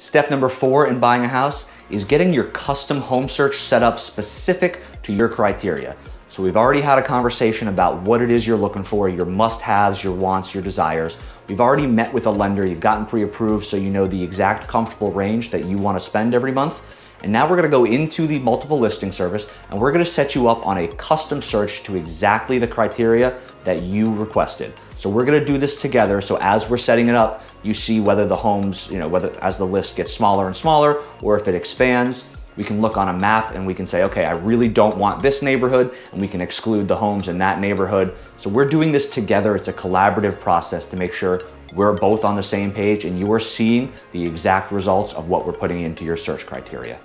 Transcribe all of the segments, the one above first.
Step number four in buying a house is getting your custom home search set up specific to your criteria. So we've already had a conversation about what it is you're looking for, your must-haves, your wants, your desires. We've already met with a lender, you've gotten pre-approved so you know the exact comfortable range that you wanna spend every month. And now we're gonna go into the multiple listing service and we're gonna set you up on a custom search to exactly the criteria that you requested. So we're gonna do this together. So as we're setting it up, you see whether the homes, you know, whether as the list gets smaller and smaller or if it expands, we can look on a map and we can say, okay, I really don't want this neighborhood and we can exclude the homes in that neighborhood. So we're doing this together. It's a collaborative process to make sure we're both on the same page and you are seeing the exact results of what we're putting into your search criteria.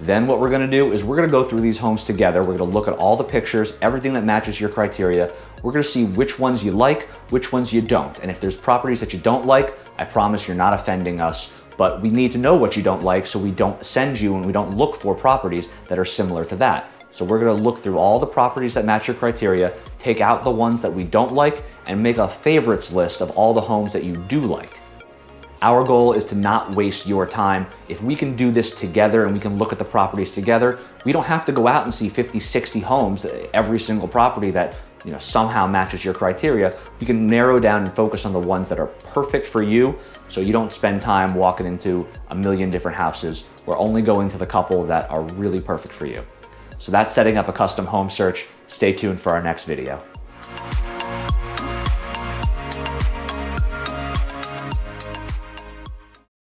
Then what we're gonna do is we're gonna go through these homes together. We're gonna look at all the pictures, everything that matches your criteria. We're gonna see which ones you like, which ones you don't. And if there's properties that you don't like, I promise you're not offending us but we need to know what you don't like so we don't send you and we don't look for properties that are similar to that. So we're gonna look through all the properties that match your criteria, take out the ones that we don't like, and make a favorites list of all the homes that you do like. Our goal is to not waste your time. If we can do this together and we can look at the properties together, we don't have to go out and see 50, 60 homes, every single property that you know, somehow matches your criteria. We can narrow down and focus on the ones that are perfect for you so you don't spend time walking into a million different houses. We're only going to the couple that are really perfect for you. So that's setting up a custom home search. Stay tuned for our next video.